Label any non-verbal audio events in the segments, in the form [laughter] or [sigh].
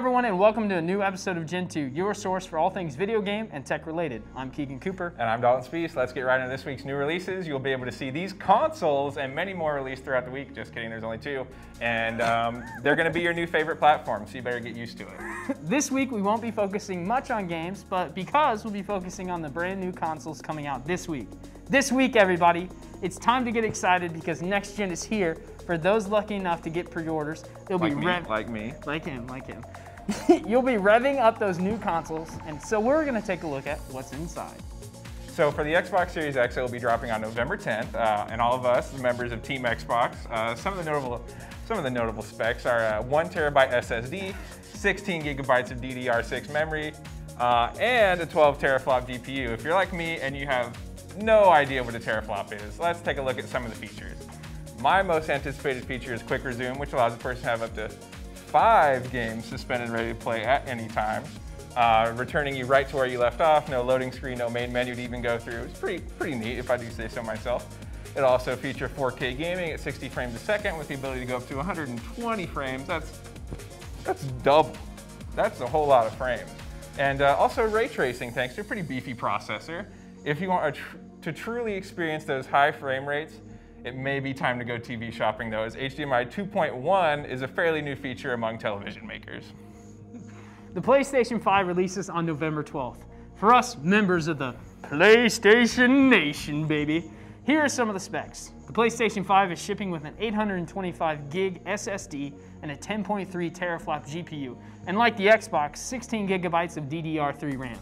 everyone, and welcome to a new episode of Gentoo, your source for all things video game and tech related. I'm Keegan Cooper. And I'm Dalton Spees. Let's get right into this week's new releases. You'll be able to see these consoles and many more released throughout the week. Just kidding, there's only two. And um, they're going to be your new favorite platform, so you better get used to it. [laughs] this week, we won't be focusing much on games, but because we'll be focusing on the brand new consoles coming out this week. This week, everybody, it's time to get excited because next gen is here. For those lucky enough to get pre-orders, they'll like be me, like me. like him, like him. [laughs] You'll be revving up those new consoles, and so we're gonna take a look at what's inside. So for the Xbox Series X, it will be dropping on November 10th, uh, and all of us, members of Team Xbox, uh, some of the notable, some of the notable specs are uh, one terabyte SSD, 16 gigabytes of DDR6 memory, uh, and a 12 teraflop GPU. If you're like me and you have no idea what a teraflop is, let's take a look at some of the features. My most anticipated feature is Quick Resume, which allows a person to have up to five games suspended and ready to play at any time, uh, returning you right to where you left off. No loading screen, no main menu to even go through. It's pretty, pretty neat if I do say so myself. It also features 4K gaming at 60 frames a second with the ability to go up to 120 frames. That's, that's double. That's a whole lot of frames. And uh, also ray tracing thanks to a pretty beefy processor. If you want tr to truly experience those high frame rates, it may be time to go TV shopping though, as HDMI 2.1 is a fairly new feature among television makers. The PlayStation 5 releases on November 12th. For us, members of the PlayStation Nation, baby, here are some of the specs. The PlayStation 5 is shipping with an 825 gig SSD and a 10.3 teraflop GPU, and like the Xbox, 16 gigabytes of DDR3 RAM.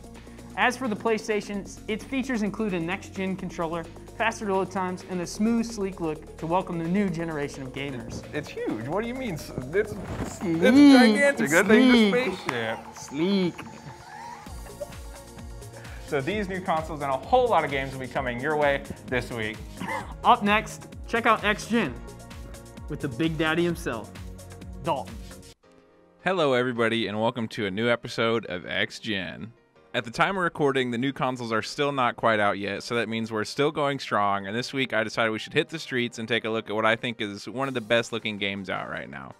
As for the PlayStation, its features include a next-gen controller, faster load times, and a smooth, sleek look to welcome the new generation of gamers. It's huge. What do you mean? It's, it's, it's gigantic. That thing's a spaceship. Sleek. So these new consoles and a whole lot of games will be coming your way this week. [coughs] Up next, check out X-Gen with the Big Daddy himself, Dalton. Hello, everybody, and welcome to a new episode of X Gen. At the time of recording, the new consoles are still not quite out yet, so that means we're still going strong. And this week, I decided we should hit the streets and take a look at what I think is one of the best looking games out right now.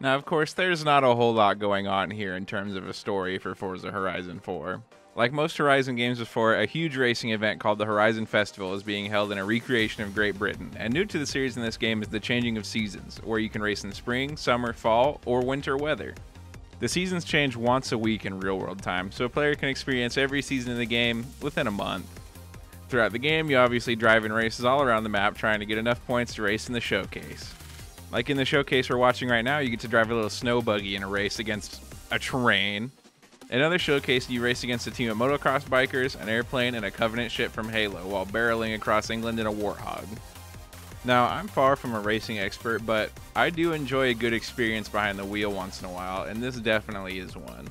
Now, of course, there's not a whole lot going on here in terms of a story for Forza Horizon 4. Like most Horizon games before, a huge racing event called the Horizon Festival is being held in a recreation of Great Britain. And new to the series in this game is the changing of seasons, where you can race in spring, summer, fall, or winter weather. The seasons change once a week in real world time, so a player can experience every season of the game within a month. Throughout the game, you obviously drive in races all around the map trying to get enough points to race in the showcase. Like in the showcase we're watching right now, you get to drive a little snow buggy in a race against a train. In another showcase, you race against a team of motocross bikers, an airplane, and a Covenant ship from Halo while barreling across England in a Warthog. Now, I'm far from a racing expert, but I do enjoy a good experience behind the wheel once in a while, and this definitely is one.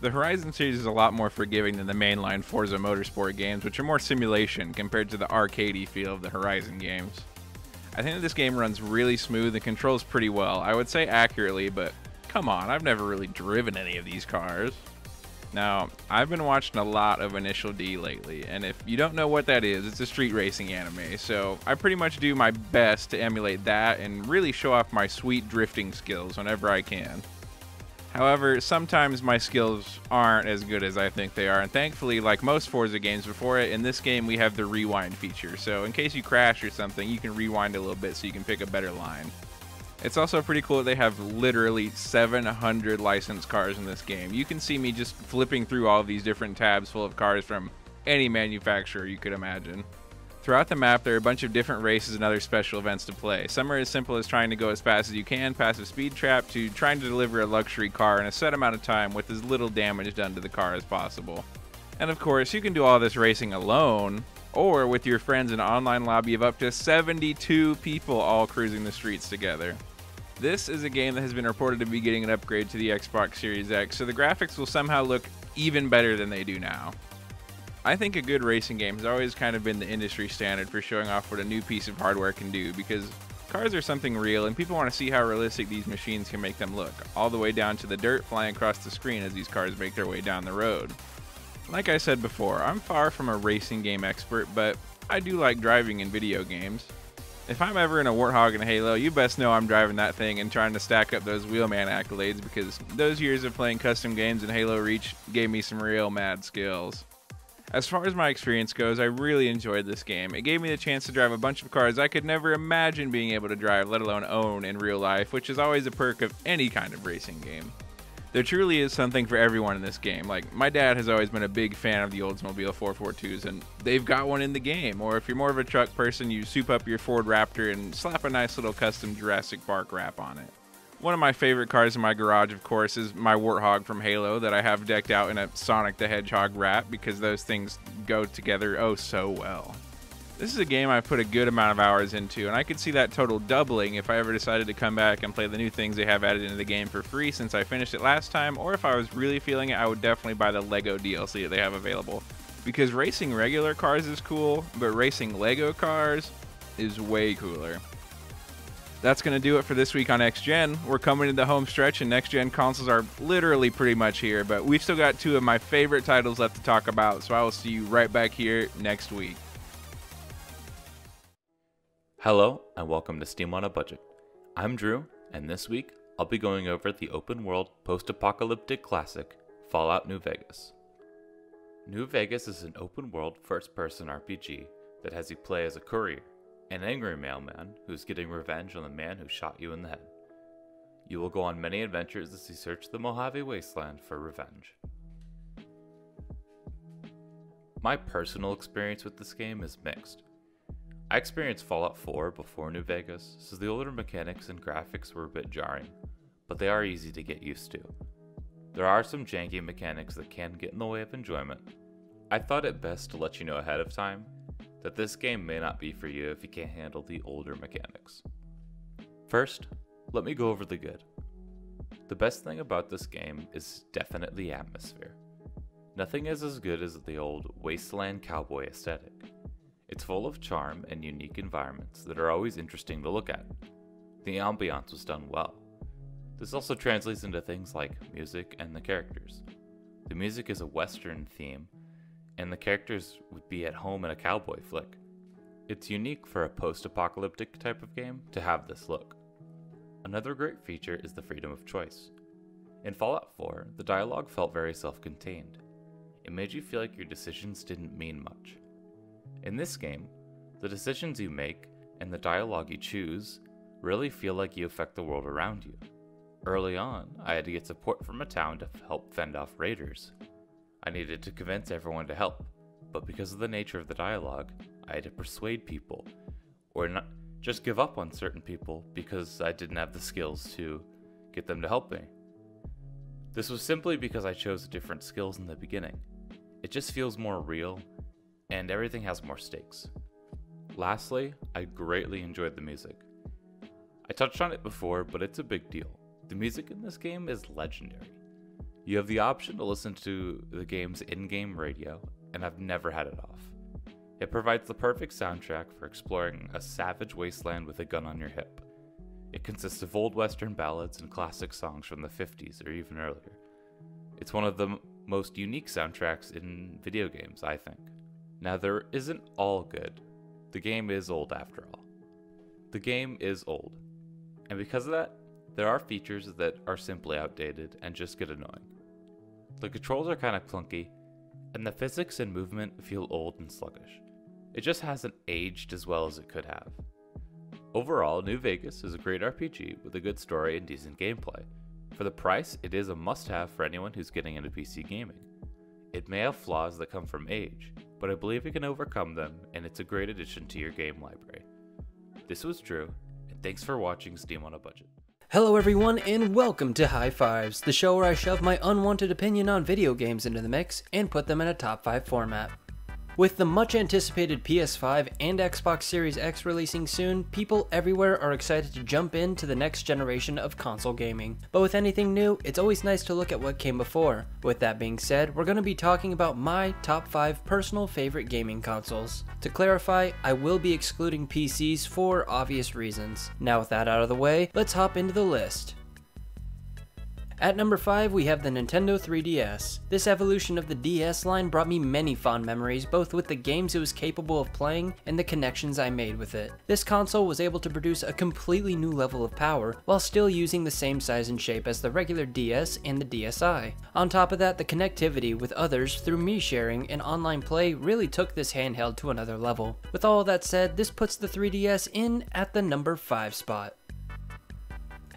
The Horizon series is a lot more forgiving than the mainline Forza Motorsport games, which are more simulation compared to the arcadey feel of the Horizon games. I think that this game runs really smooth and controls pretty well. I would say accurately, but come on, I've never really driven any of these cars. Now, I've been watching a lot of Initial D lately, and if you don't know what that is, it's a street racing anime, so I pretty much do my best to emulate that and really show off my sweet drifting skills whenever I can. However, sometimes my skills aren't as good as I think they are, and thankfully, like most Forza games before it, in this game we have the rewind feature, so in case you crash or something, you can rewind a little bit so you can pick a better line. It's also pretty cool that they have literally 700 licensed cars in this game. You can see me just flipping through all of these different tabs full of cars from any manufacturer you could imagine. Throughout the map, there are a bunch of different races and other special events to play. Some are as simple as trying to go as fast as you can a speed trap to trying to deliver a luxury car in a set amount of time with as little damage done to the car as possible. And of course, you can do all this racing alone, or with your friends in an online lobby of up to 72 people all cruising the streets together. This is a game that has been reported to be getting an upgrade to the Xbox Series X, so the graphics will somehow look even better than they do now. I think a good racing game has always kind of been the industry standard for showing off what a new piece of hardware can do because cars are something real and people want to see how realistic these machines can make them look, all the way down to the dirt flying across the screen as these cars make their way down the road. Like I said before, I'm far from a racing game expert, but I do like driving in video games. If I'm ever in a Warthog in Halo, you best know I'm driving that thing and trying to stack up those wheelman accolades because those years of playing custom games in Halo Reach gave me some real mad skills. As far as my experience goes, I really enjoyed this game. It gave me the chance to drive a bunch of cars I could never imagine being able to drive, let alone own in real life, which is always a perk of any kind of racing game. There truly is something for everyone in this game. Like, my dad has always been a big fan of the Oldsmobile 442s, and they've got one in the game. Or if you're more of a truck person, you soup up your Ford Raptor and slap a nice little custom Jurassic Park wrap on it. One of my favorite cars in my garage, of course, is my Warthog from Halo that I have decked out in a Sonic the Hedgehog wrap because those things go together oh so well. This is a game I've put a good amount of hours into, and I could see that total doubling if I ever decided to come back and play the new things they have added into the game for free since I finished it last time, or if I was really feeling it, I would definitely buy the LEGO DLC that they have available. Because racing regular cars is cool, but racing LEGO cars is way cooler. That's going to do it for this week on Next Gen. We're coming to the home stretch, and Next Gen consoles are literally pretty much here, but we've still got two of my favorite titles left to talk about, so I will see you right back here next week. Hello, and welcome to Steam on a Budget. I'm Drew, and this week I'll be going over the open world post apocalyptic classic Fallout New Vegas. New Vegas is an open world first person RPG that has you play as a courier, an angry mailman who's getting revenge on the man who shot you in the head. You will go on many adventures as you search the Mojave Wasteland for revenge. My personal experience with this game is mixed. I experienced Fallout 4 before New Vegas, so the older mechanics and graphics were a bit jarring, but they are easy to get used to. There are some janky mechanics that can get in the way of enjoyment. I thought it best to let you know ahead of time that this game may not be for you if you can't handle the older mechanics. First, let me go over the good. The best thing about this game is definitely atmosphere. Nothing is as good as the old wasteland cowboy aesthetic. It's full of charm and unique environments that are always interesting to look at. The ambiance was done well. This also translates into things like music and the characters. The music is a western theme, and the characters would be at home in a cowboy flick. It's unique for a post apocalyptic type of game to have this look. Another great feature is the freedom of choice. In Fallout 4, the dialogue felt very self contained. It made you feel like your decisions didn't mean much. In this game, the decisions you make and the dialogue you choose really feel like you affect the world around you. Early on, I had to get support from a town to help fend off raiders. I needed to convince everyone to help, but because of the nature of the dialogue, I had to persuade people, or not just give up on certain people because I didn't have the skills to get them to help me. This was simply because I chose different skills in the beginning. It just feels more real and everything has more stakes. Lastly, I greatly enjoyed the music. I touched on it before, but it's a big deal. The music in this game is legendary. You have the option to listen to the game's in game radio, and I've never had it off. It provides the perfect soundtrack for exploring a savage wasteland with a gun on your hip. It consists of old western ballads and classic songs from the 50s or even earlier. It's one of the m- most unique soundtracks in video games, I think. Now, there isn't all good. The game is old after all. The game is old. And because of that, there are features that are simply outdated and just get annoying. The controls are kind of clunky, and the physics and movement feel old and sluggish. It just hasn't aged as well as it could have. Overall, New Vegas is a great RPG with a good story and decent gameplay. For the price, it is a must have for anyone who's getting into PC gaming. It may have flaws that come from age, but I believe you can overcome them, and it's a great addition to your game library. This was Drew, and thanks for watching Steam on a Budget. Hello, everyone, and welcome to High Fives, the show where I shove my unwanted opinion on video games into the mix and put them in a top 5 format. With the much anticipated PS5 and Xbox Series X releasing soon, people everywhere are excited to jump into the next generation of console gaming. But with anything new, it's always nice to look at what came before. With that being said, we're going to be talking about my top 5 personal favorite gaming consoles. To clarify, I will be excluding PCs for obvious reasons. Now with that out of the way, let's hop into the list. At number 5, we have the Nintendo 3DS. This evolution of the DS line brought me many fond memories, both with the games it was capable of playing and the connections I made with it. This console was able to produce a completely new level of power while still using the same size and shape as the regular DS and the DSi. On top of that, the connectivity with others through me sharing and online play really took this handheld to another level. With all that said, this puts the 3DS in at the number 5 spot.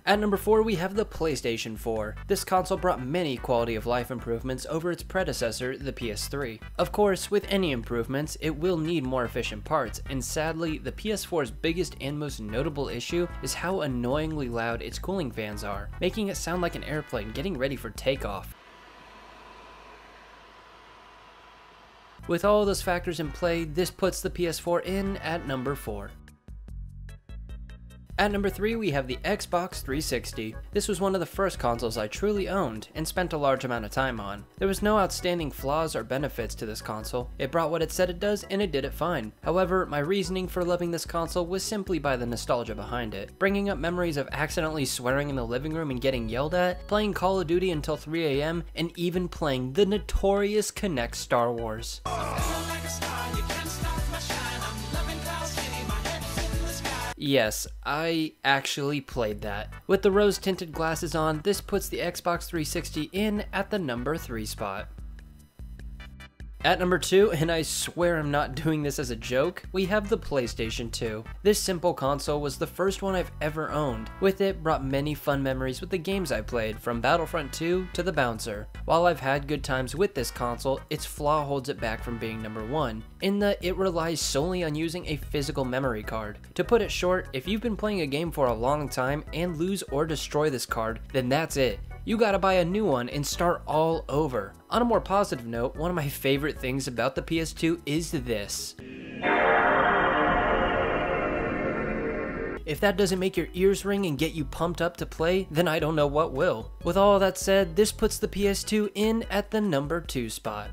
At number 4, we have the PlayStation 4. This console brought many quality of life improvements over its predecessor, the PS3. Of course, with any improvements, it will need more efficient parts, and sadly, the PS4's biggest and most notable issue is how annoyingly loud its cooling fans are, making it sound like an airplane getting ready for takeoff. With all those factors in play, this puts the PS4 in at number 4. At number 3, we have the Xbox 360. This was one of the first consoles I truly owned and spent a large amount of time on. There was no outstanding flaws or benefits to this console. It brought what it said it does and it did it fine. However, my reasoning for loving this console was simply by the nostalgia behind it, bringing up memories of accidentally swearing in the living room and getting yelled at, playing Call of Duty until 3am, and even playing the notorious Kinect Star Wars. Yes, I actually played that. With the rose tinted glasses on, this puts the Xbox 360 in at the number 3 spot. At number 2, and I swear I'm not [laughs] doing this as a joke, we have the PlayStation 2. This simple console was the first one I've ever owned. With it brought many fun memories with the games I played, from Battlefront 2 to The Bouncer. While I've had good times with this console, its flaw holds it back from being number 1, in that it relies solely on using a physical memory card. To put it short, if you've been playing a game for a long time and lose or destroy this card, then that's it you gotta buy a new one and start all over. On a more positive note, one of my favorite things about the PS2 is this. If that doesn't make your ears ring and get you pumped up to play, then I don't know what will. With all that said, this puts the PS2 in at the number 2 spot.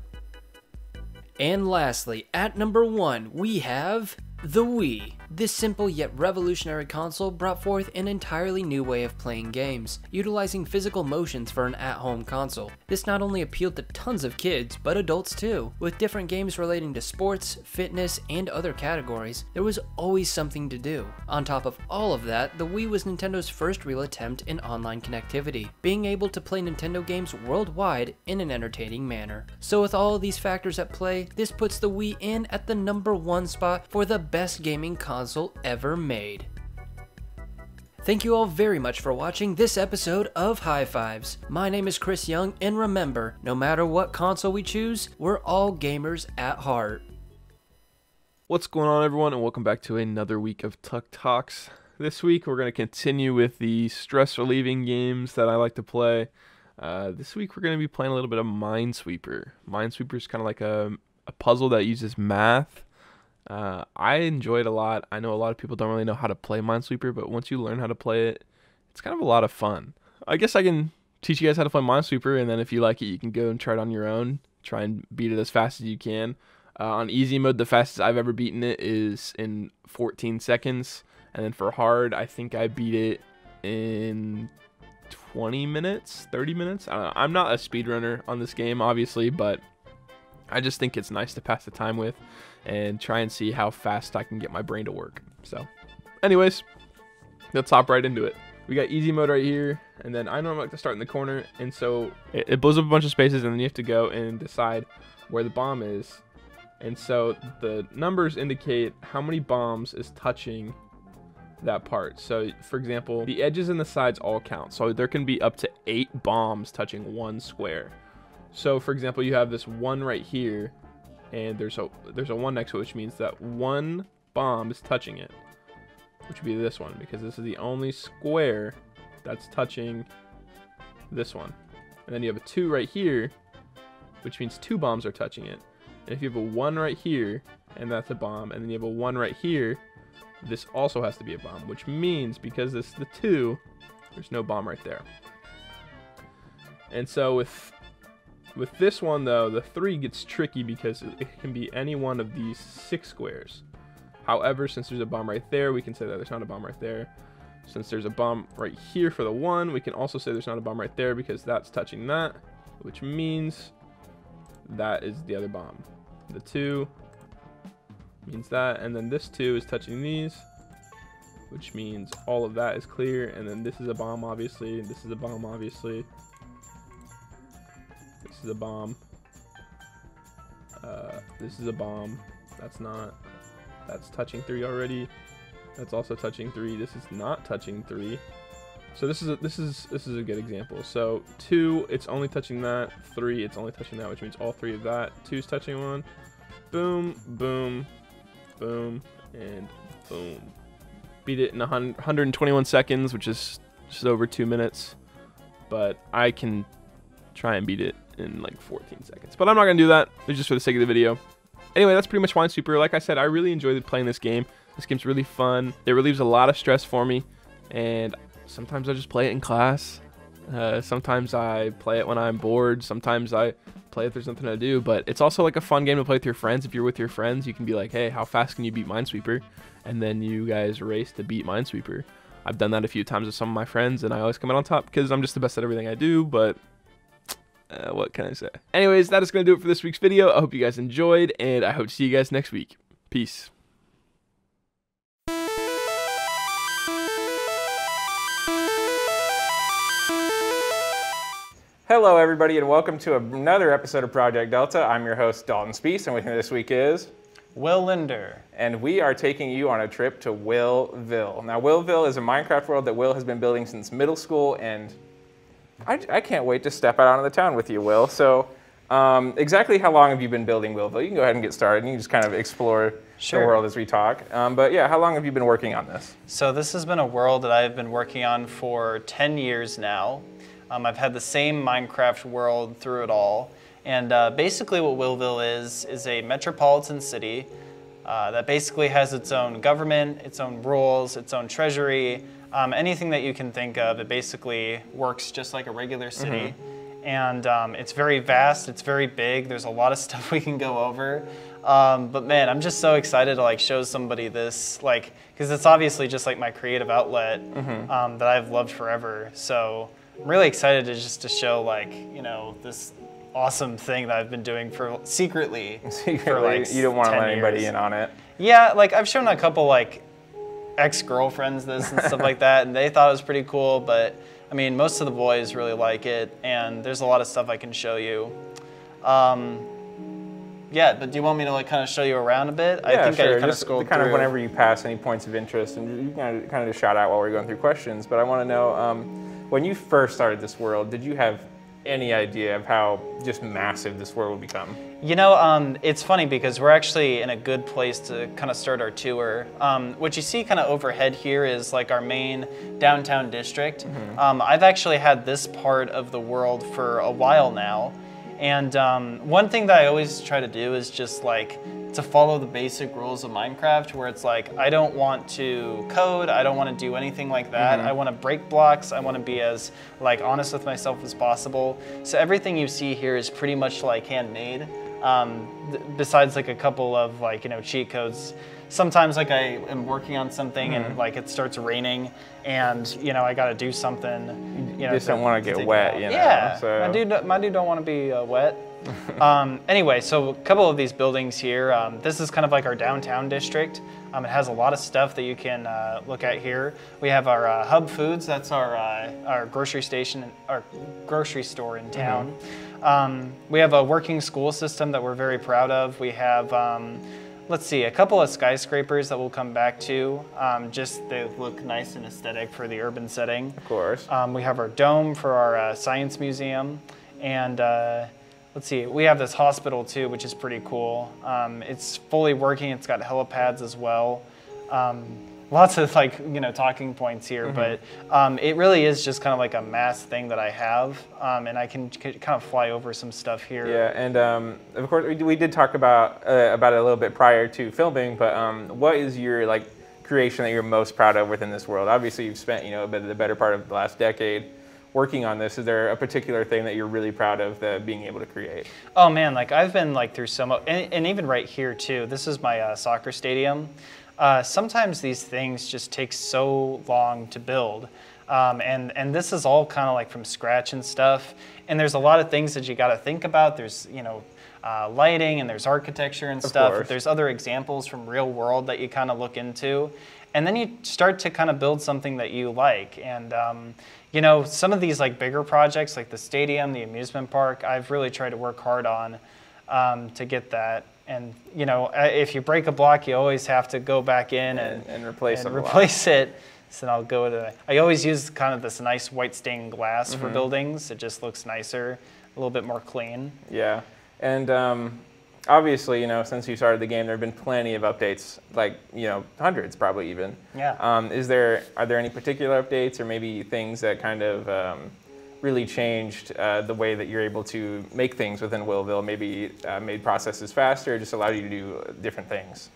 And lastly, at number 1, we have the Wii. This simple yet revolutionary console brought forth an entirely new way of playing games, utilizing physical motions for an at-home console. This not only appealed to tons of kids, but adults too. With different games relating to sports, fitness, and other categories, there was always something to do. On top of all of that, the Wii was Nintendo's first real attempt in online connectivity, being able to play Nintendo games worldwide in an entertaining manner. So with all of these factors at play, this puts the Wii in at the number one spot for the best gaming console ever made. Thank you all very much for watching this episode of High Fives. My name is Chris Young, and remember, no matter what console we choose, we're all gamers at heart. What's going on, everyone, and welcome back to another week of Tuck Talks. This week, we're going to continue with the stress relieving games that I like to play. Uh, this week, we're going to be playing a little bit of Minesweeper. Minesweeper is kind of like a, a puzzle that uses math uh, I enjoy it a lot. I know a lot of people don't really know how to play Minesweeper, but once you learn how to play it, it's kind of a lot of fun. I guess I can teach you guys how to play Minesweeper, and then if you like it, you can go and try it on your own. Try and beat it as fast as you can. Uh, on easy mode, the fastest I've ever beaten it is in 14 seconds, and then for hard, I think I beat it in 20 minutes, 30 minutes. I'm not a speedrunner on this game, obviously, but I just think it's nice to pass the time with and try and see how fast I can get my brain to work. So, anyways, let's hop right into it. We got easy mode right here, and then I normally like to start in the corner, and so it, it blows up a bunch of spaces, and then you have to go and decide where the bomb is. And so the numbers indicate how many bombs is touching that part. So, for example, the edges and the sides all count. So there can be up to eight bombs touching one square. So, for example, you have this one right here, and there's a there's a one next to it, which means that one bomb is touching it, which would be this one because this is the only square that's touching this one. And then you have a two right here, which means two bombs are touching it. And if you have a one right here, and that's a bomb, and then you have a one right here, this also has to be a bomb, which means because this is the two, there's no bomb right there. And so with with this one, though, the 3 gets tricky because it can be any one of these 6 squares. However, since there's a bomb right there, we can say that there's not a bomb right there. Since there's a bomb right here for the one, we can also say there's not a bomb right there because that's touching that, which means that is the other bomb. The two means that, and then this two is touching these, which means all of that is clear, and then this is a bomb, obviously, this is a bomb, obviously. This is a bomb. Uh, this is a bomb. That's not. That's touching three already. That's also touching three. This is not touching three. So this is a, this is this is a good example. So two, it's only touching that. Three, it's only touching that, which means all three of that. Two's touching one. Boom, boom, boom, and boom. Beat it in 121 seconds, which is just over two minutes. But I can try and beat it in like 14 seconds. But I'm not gonna do that. It's just for the sake of the video. Anyway, that's pretty much Minesweeper. Like I said, I really enjoyed playing this game. This game's really fun. It relieves a lot of stress for me, and sometimes I just play it in class. Uh, sometimes I play it when I'm bored. Sometimes I play if there's nothing to do. But it's also like a fun game to play with your friends. If you're with your friends, you can be like, hey, how fast can you beat Minesweeper? And then you guys race to beat Minesweeper. I've done that a few times with some of my friends, and I always come out on top because I'm just the best at everything I do. But uh, what can I say? Anyways, that is going to do it for this week's video. I hope you guys enjoyed, and I hope to see you guys next week. Peace. Hello, everybody, and welcome to another episode of Project Delta. I'm your host, Dalton Spees, and with me this week is Will Linder. And we are taking you on a trip to Willville. Now, Willville is a Minecraft world that Will has been building since middle school, and I, I can't wait to step out onto the town with you, Will. So, um, exactly how long have you been building Willville? You can go ahead and get started, and you can just kind of explore Sure. the world as we talk. Um, but yeah, how long have you been working on this? So this has been a world that I've been working on for 10 years now. Um, I've had the same Minecraft world through it all. And uh, basically what Willville is, is a metropolitan city uh, that basically has its own government, its own rules, its own treasury, um, anything that you can think of. It basically works just like a regular city. And um, it's very vast, it's very big. There's a lot of [laughs] stuff we can go over. Um, but man, I'm just so excited to like show somebody this, like, because it's obviously just like my creative outlet um, that I've loved forever. So I'm really excited to just to show like, you know, this awesome thing that I've been doing for secretly. [laughs] for like you don't want to 10 let anybody years. in on it. Yeah, like I've shown a couple like ex-girlfriends this and stuff like that, and they thought it was pretty cool. But I mean, most of the boys really like it, and there's a lot of stuff I can show you. Um, yeah, but do you want me to like kind of show you around a bit? I yeah, think sure. I kind of just scrolled kind of whenever you pass any points of interest, and you kind of kind of just shout out while we're going through questions. But I want to know um, when you first started this world, did you have any idea of how just massive this world will become? You know, um, it's funny because we're actually in a good place to kind of start our tour. Um, what you see kind of overhead here is like our main downtown district. Um, I've actually had this part of the world for a while now. And um, one thing that I always try to do is just like to follow the basic rules of Minecraft, where it's like I don't want to code, I don't want to do anything like that. I want to break blocks. I want to be as like honest with myself as possible. So everything you see here is pretty much like handmade. Um, besides like a couple of like you know cheat codes. Sometimes like I am working on something and like it starts raining, and you know I got to do something. You know, just don't wanna get wet, you know, Yeah, so- my dude, my dude don't want to be uh, wet. [laughs] um, anyway, so a couple of these buildings here. Um, this is kind of like our downtown district. Um, it has a lot of stuff that you can uh, look at here. We have our uh, Hub Foods. That's our uh, our grocery station, our grocery store in town. Um, we have a working school system that we're very proud of. We have. Let's see, a couple of skyscrapers that we'll come back to. Um, just they look nice and aesthetic for the urban setting. Of course. Um, we have our dome for our uh, science museum, and uh, let's see, we have this hospital too, which is pretty cool. Um, it's fully working. It's got helipads as well. Um, lots of like you know talking points here, but um, it really is just kind of like a mass thing that I have, um, and I can c- kind of fly over some stuff here. Yeah, and um, of course we, we did talk about uh, about it a little bit prior to filming. But um, what is your like creation that you're most proud of within this world? Obviously, you've spent you know a bit the better part of the last decade working on this. Is there a particular thing that you're really proud of the, being able to create? Oh man, like I've been like through so much, and, and even right here too. This is my uh, soccer stadium. Uh, sometimes these things just take so long to build. Um, and, and this is all kind of like from scratch and stuff. And there's a lot of things that you got to think about. There's, you know, uh, lighting and there's architecture and stuff. There's other examples from real world that you kind of look into. And then you start to kind of build something that you like. And, um, you know, some of these like bigger projects like the stadium, the amusement park, I've really tried to work hard on um, to get that. And, you know, uh, if you break a block, you always have to go back in and, And- and replace and replace it. So I'll go to, I always use kind of this nice white stained glass Mm-hmm. for buildings. It just looks nicer, a little bit more clean. Yeah, and um, obviously, you know, since you started the game, there have been plenty of updates, like you know, hundreds probably even. Yeah. Um, is there are there any particular updates or maybe things that kind of um, really changed uh, the way that you're able to make things within Willville? Maybe uh, made processes faster, just allowed you to do different things.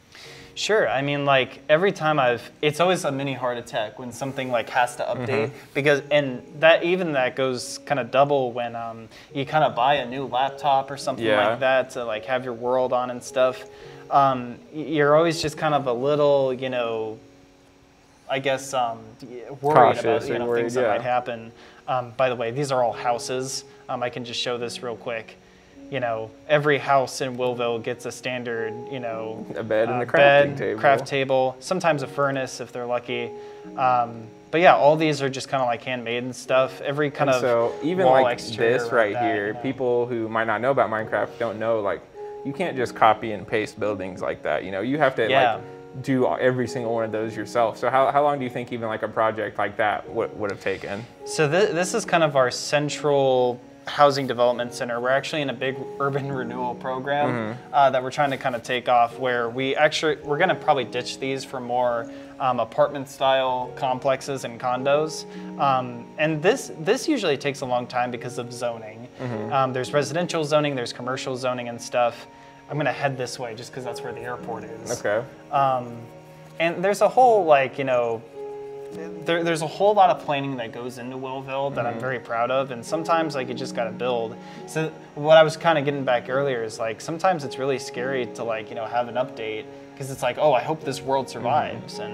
Sure. I mean, like every time I've, it's always a mini heart attack when something like has to update because, and that even that goes kind of double when um, you kind of buy a new laptop or something Yeah. like that to like have your world on and stuff. Um, you're always just kind of a little, you know, I guess um, worried about you know worried, things that yeah. might happen. Um, by the way, these are all houses. Um, I can just show this real quick. You know, every house in Willville gets a standard, you know, A bed and uh, a crafting bed, table. craft table, sometimes a furnace if they're lucky. Um, but yeah, all these are just kind of like handmade and stuff. Every kind And of so even like this right that, here, you know. people who might not know about Minecraft don't know like you can't just copy and paste buildings like that. You know, you have to Yeah. like do every single one of those yourself. So how, how long do you think even like a project like that would, would have taken? So th- this is kind of our central housing development center. We're actually in a big urban [laughs] renewal program Mm-hmm. uh, that we're trying to kind of take off. Where we actually we're going to probably ditch these for more um, apartment style complexes and condos. Um, and this this usually takes a long time because of zoning. Mm-hmm. Um, there's residential zoning, there's commercial zoning and stuff. I'm going to head this way just because that's where the airport is. Okay. Um, and there's a whole like you know there, there's a whole lot of planning that goes into Willville that I'm very proud of, and sometimes like you just got to build. So what I was kind of getting back earlier is like sometimes it's really scary to like you know have an update because it's like oh I hope this world survives, and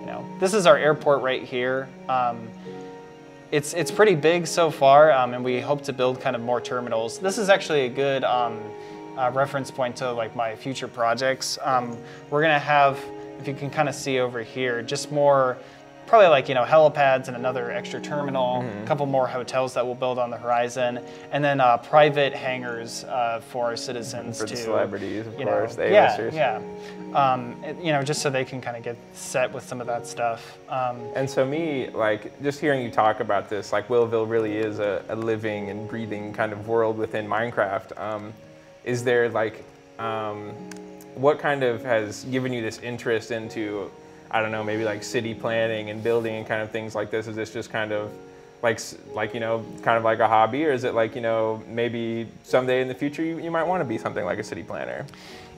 you know this is our airport right here. Um, it's it's pretty big so far, um, and we hope to build kind of more terminals. This is actually a good um, uh, reference point to like my future projects. Um, we're gonna have, if you can kind of see over here, just more, probably like you know helipads and another extra terminal, a couple more hotels that we'll build on the horizon, and then uh, private hangars uh, for our citizens For to celebrities, of you course, know, the yeah, A-listers. yeah, um, it- you know, just so they can kind of get set with some of that stuff. Um, And so me, like just hearing you talk about this, like Willville really is a, a living and breathing kind of world within Minecraft. Um, is there like, um, what kind of has given you this interest into, I don't know, maybe like city planning and building and kind of things like this? Is this just kind of like, like you know, kind of like a hobby, or is it like you know, maybe someday in the future you, you might want to be something like a city planner?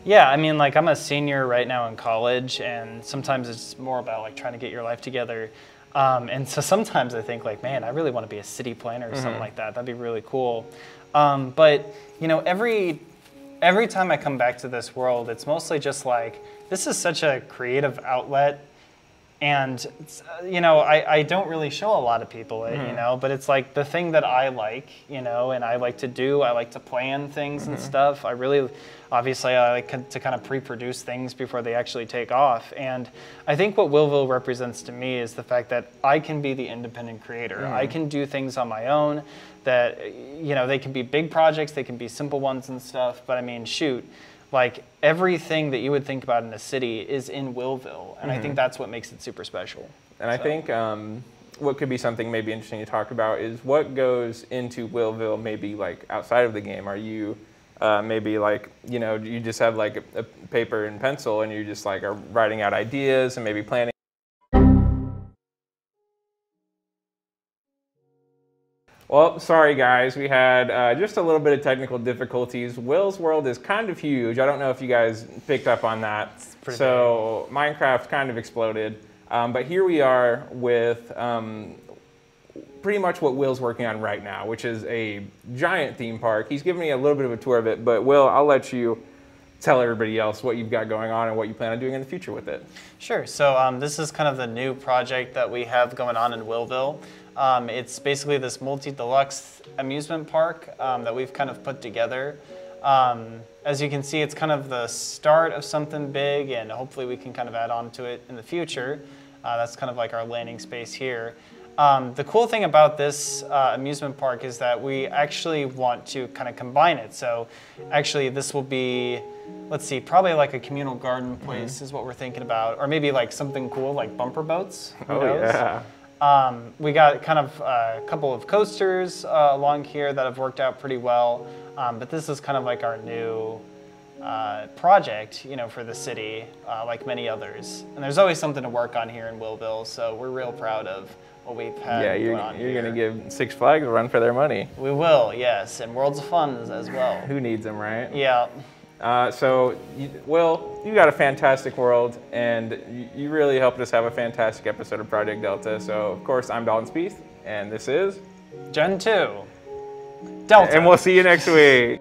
Yeah, I mean, like I'm a senior right now in college, and sometimes it's more about like trying to get your life together. Um, and so sometimes I think like, man, I really want to be a city planner or something like that. That'd be really cool. Um, but you know, every every time I come back to this world, it's mostly just like this is such a creative outlet and uh, you know I, I don't really show a lot of people it you mm-hmm. know but it's like the thing that i like you know and i like to do i like to plan things and mm-hmm. stuff. I really obviously i like to kind of pre-produce things before they actually take off. And i think what willville represents to me is the fact that i can be the independent creator. I mm. can do things on my own that you know they can be big projects they can be simple ones and stuff but i mean shoot like everything that you would think about in a city is in Willville, and I think that's what makes it super special. And I think um, what could be something maybe interesting to talk about is what goes into Willville, maybe like outside of the game. Are you uh, maybe like you know you just have like a, a paper and pencil and you just like are writing out ideas and maybe planning. Well, sorry guys, we had uh, just a little bit of technical difficulties. Will's world is kind of huge. I don't know if you guys picked up on that. So Minecraft kind of exploded, um, but here we are with um, pretty much what Will's working on right now, which is a giant theme park. He's giving me a little bit of a tour of it, but Will, I'll let you tell everybody else what you've got going on and what you plan on doing in the future with it. Sure. So um, this is kind of the new project that we have going on in Willville. Um, it's basically this multi-deluxe amusement park um, that we've kind of put together. Um, as you can see, it's kind of the start of something big, and hopefully we can kind of add on to it in the future. Uh, that's kind of like our landing space here. Um, the cool thing about this uh, amusement park is that we actually want to kind of combine it. So actually this will be, let's see, probably like a communal garden place Mm-hmm. is what we're thinking about. Or maybe like something cool like bumper boats. Who Oh, knows? yeah. Um, we got kind of a couple of coasters uh, along here that have worked out pretty well. Um, but this is kind of like our new uh, project, you know, for the city, uh, like many others. And there's always something to work on here in Willville, so we're real proud of what we've had Yeah, you're, you're going to give Six Flags a run for their money. We will, yes, and Worlds of Fun as well. Who needs them, right? Yeah, Uh, so, you, Will, you got a fantastic world, and you, you really helped us have a fantastic episode of Project Delta. So, of course, I'm Dalton Spieth, and this is, Gentoo. Delta. and we'll see you next week.